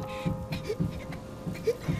フフフフ。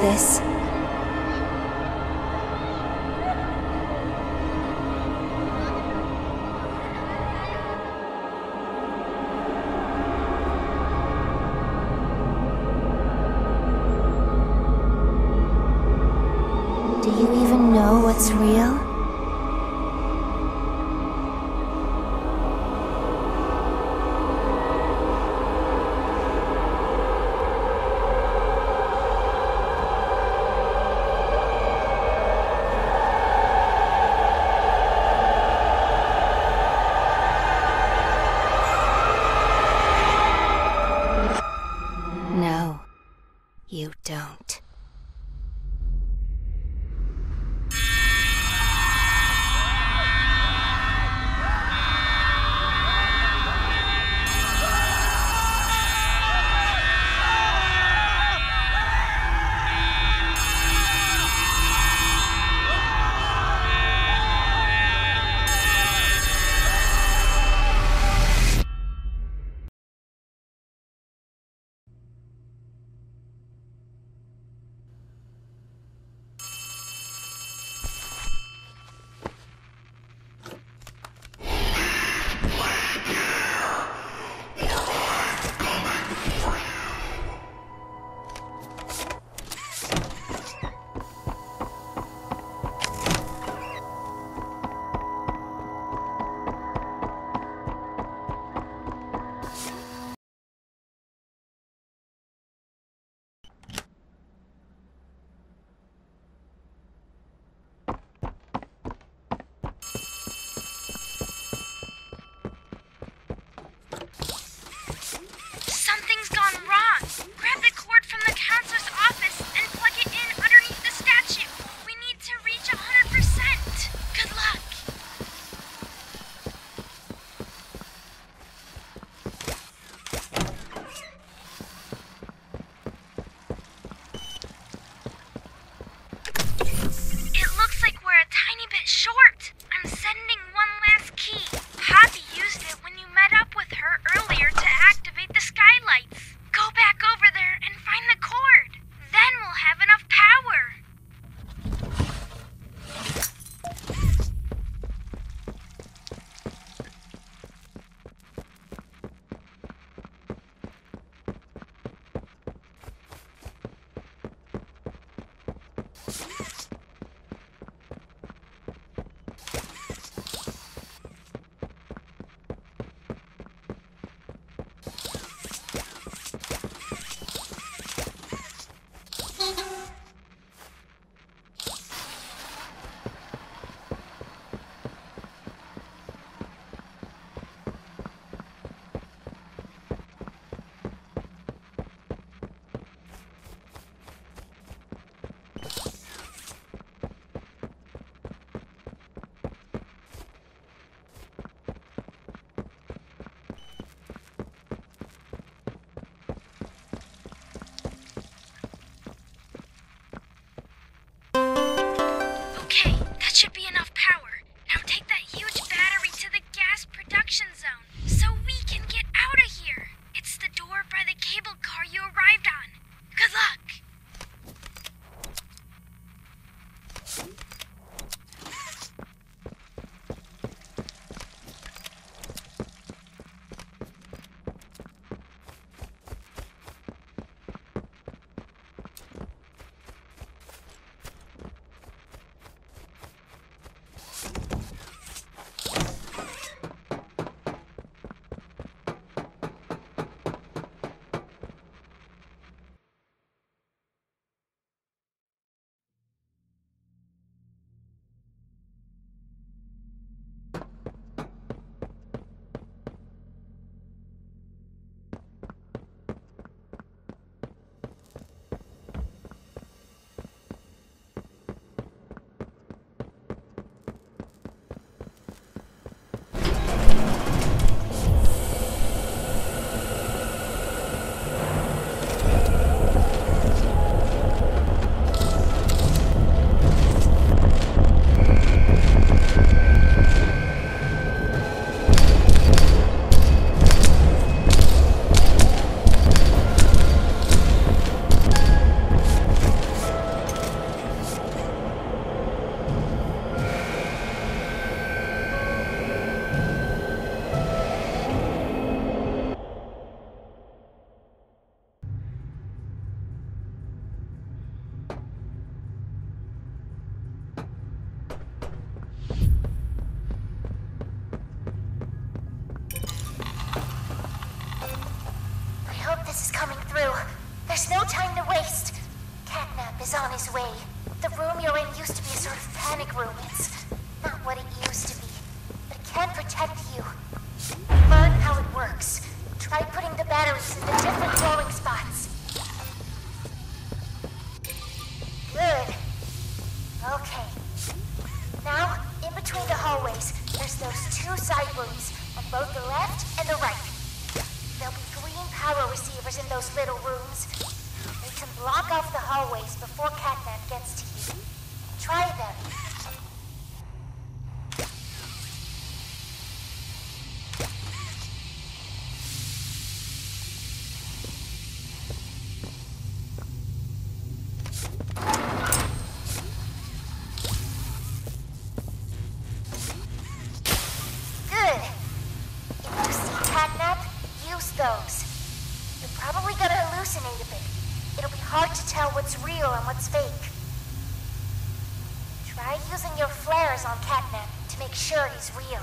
This? Through. There's no time to waste. Catnap is on his way. The room you're in used to be a sort of panic room. It's not what it used to be, but it can protect you. Learn how it works. Try putting the batteries in the different glowing spots. Good. Okay. Now, in between the hallways, there's those two side rooms on both the left and the right. Power receivers in those little rooms. They can block off the hallways before Catnap gets to you. Try them. Those. Probably gonna hallucinate a bit. It'll be hard to tell what's real and what's fake. Try using your flares on catnap to make sure he's real.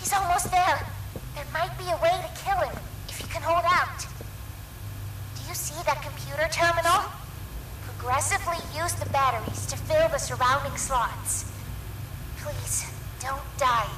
He's almost there. There might be a way to kill him if you can hold out. Do you see that computer terminal? Progressively use the batteries to fill the surrounding slots. Please, don't die.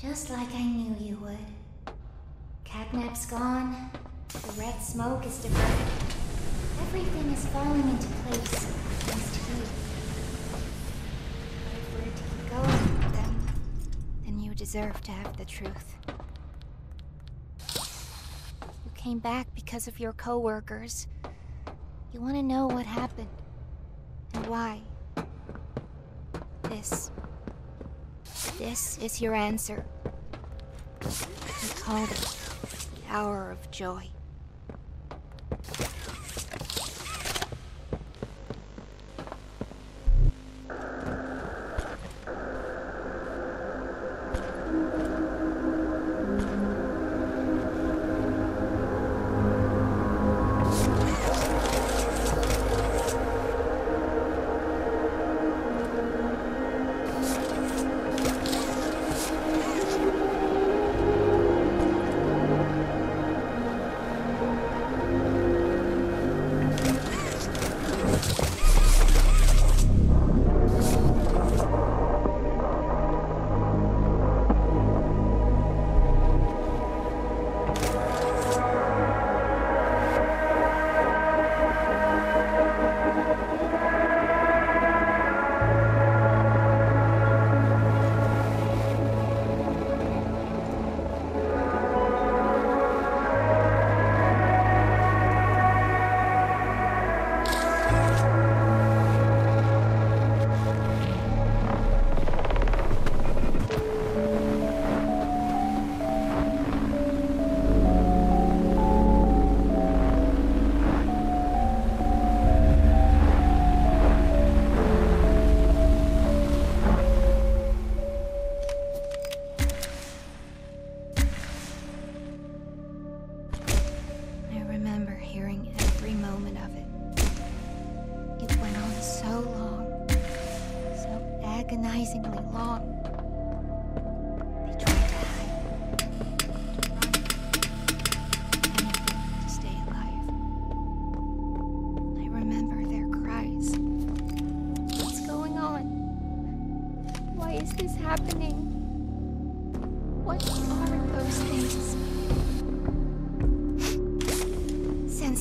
Just like I knew you would. Catnap's gone. The red smoke is diverted. Everything is falling into place, thanks to you. But if we're to keep going, then... Then you deserve to have the truth. You came back because of your coworkers. You want to know what happened and why. This. This is your answer. We called it the hour of joy.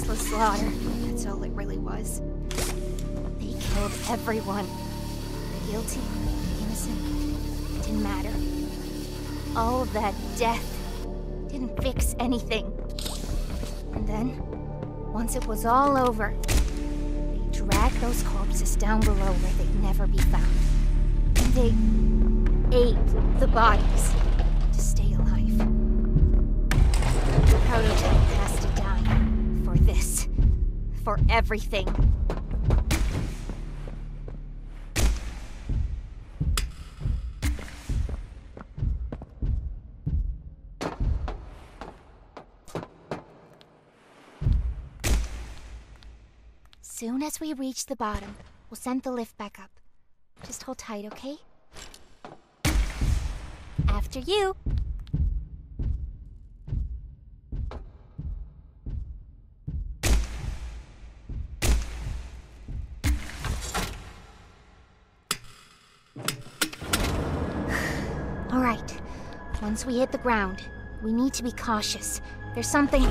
Senseless slaughter. That's all it really was. They killed everyone. Guilty, innocent, didn't matter. All of that death didn't fix anything. And then, once it was all over, they dragged those corpses down below where they'd never be found. And they ate the bodies to stay alive. Prototype for everything. Soon as we reach the bottom, we'll send the lift back up. Just hold tight, okay? After you. All right. Once we hit the ground, we need to be cautious. There's something.